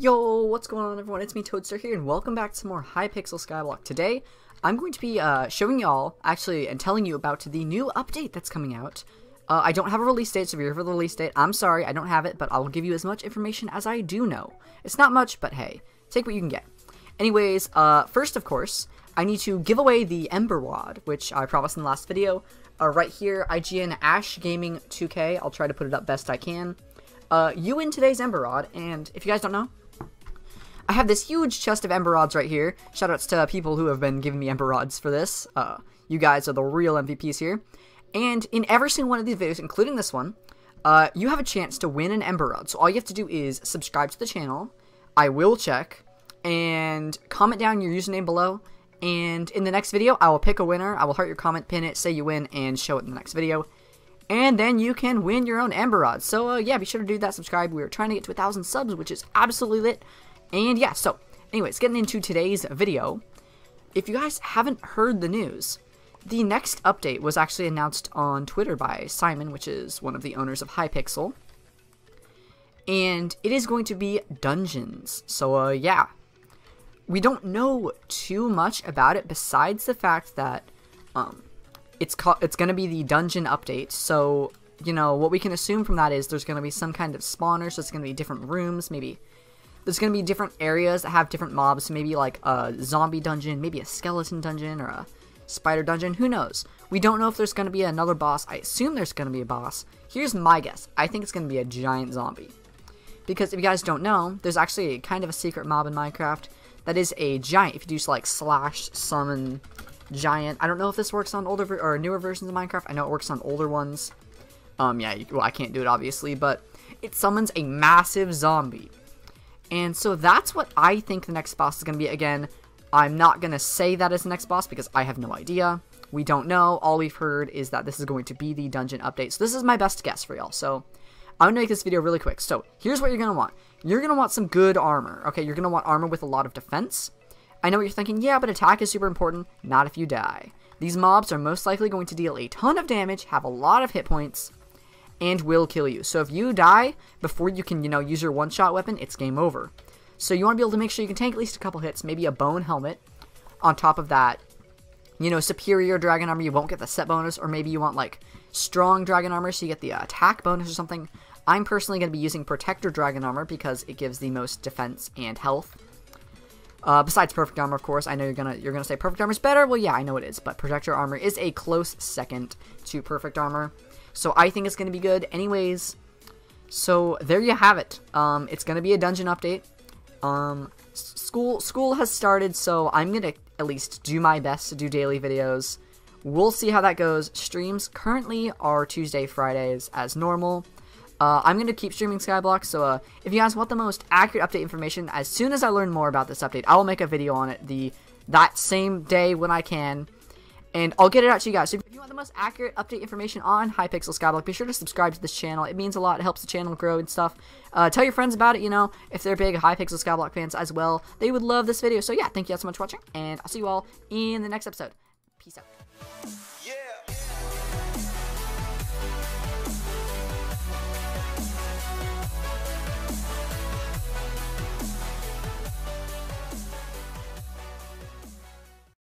Yo, what's going on everyone? It's me, Toadstar here, and welcome back to more Hypixel Skyblock. Today, I'm going to be uh, showing y'all, actually, and telling you about the new update that's coming out. Uh, I don't have a release date, so if you're here for the release date, I'm sorry, I don't have it, but I'll give you as much information as I do know. It's not much, but hey, take what you can get. Anyways, uh, first, of course, I need to give away the Ember Rod, which I promised in the last video. Uh, right here, IGN Ash Gaming 2K. I'll try to put it up best I can. Uh, you win today's Ember Rod, and if you guys don't know, I have this huge chest of Ember Rods right here. Shoutouts to people who have been giving me Ember Rods for this. Uh, you guys are the real MVPs here. And in every single one of these videos, including this one, uh, you have a chance to win an Ember Rod. So all you have to do is subscribe to the channel. I will check. And comment down your username below. And in the next video, I will pick a winner. I will heart your comment, pin it, say you win, and show it in the next video. And then you can win your own Ember Rod. So uh, yeah, be sure to do that. Subscribe. We are trying to get to a thousand subs, which is absolutely lit. And yeah, so, anyways, getting into today's video, if you guys haven't heard the news, the next update was actually announced on Twitter by Simon, which is one of the owners of Hypixel. And it is going to be dungeons. So, uh, yeah. We don't know too much about it besides the fact that, um, it's called, it's going to be the dungeon update. So, you know, what we can assume from that is there's going to be some kind of spawner, so it's going to be different rooms, maybe there's going to be different areas that have different mobs, maybe like a zombie dungeon, maybe a skeleton dungeon, or a spider dungeon, who knows. We don't know if there's going to be another boss. I assume there's going to be a boss. Here's my guess. I think it's going to be a giant zombie. Because if you guys don't know, there's actually kind of a secret mob in Minecraft that is a giant. If you do like slash summon giant, I don't know if this works on older or newer versions of Minecraft. I know it works on older ones. Um, yeah, well, I can't do it obviously, but it summons a massive zombie and so that's what I think the next boss is going to be. Again, I'm not going to say that as the next boss because I have no idea. We don't know. All we've heard is that this is going to be the dungeon update. So this is my best guess for y'all. So I'm going to make this video really quick. So here's what you're going to want. You're going to want some good armor. Okay, you're going to want armor with a lot of defense. I know what you're thinking. Yeah, but attack is super important. Not if you die. These mobs are most likely going to deal a ton of damage, have a lot of hit points, and will kill you. So if you die before you can, you know, use your one-shot weapon, it's game over. So you want to be able to make sure you can tank at least a couple hits, maybe a bone helmet. On top of that, you know, superior dragon armor, you won't get the set bonus, or maybe you want, like, strong dragon armor, so you get the attack bonus or something. I'm personally going to be using protector dragon armor because it gives the most defense and health. Uh, besides perfect armor, of course, I know you're gonna you're gonna say perfect armor is better. Well, yeah, I know it is, but protector armor is a close second to perfect armor. So I think it's to be good. Anyways, so there you have it. Um, it's to be a dungeon update. Um, school school has started, so I'm to at least do my best to do daily videos. We'll see how that goes. Streams currently are Tuesday, Fridays as normal. Uh, I'm going to keep streaming Skyblock, so uh, if you guys want the most accurate update information, as soon as I learn more about this update, I will make a video on it the that same day when I can and I'll get it out to you guys. So if you want the most accurate update information on Hypixel Skyblock, be sure to subscribe to this channel. It means a lot. It helps the channel grow and stuff. Uh, tell your friends about it, you know, if they're big Hypixel Skyblock fans as well. They would love this video. So yeah, thank you guys so much for watching, and I'll see you all in the next episode. Peace out.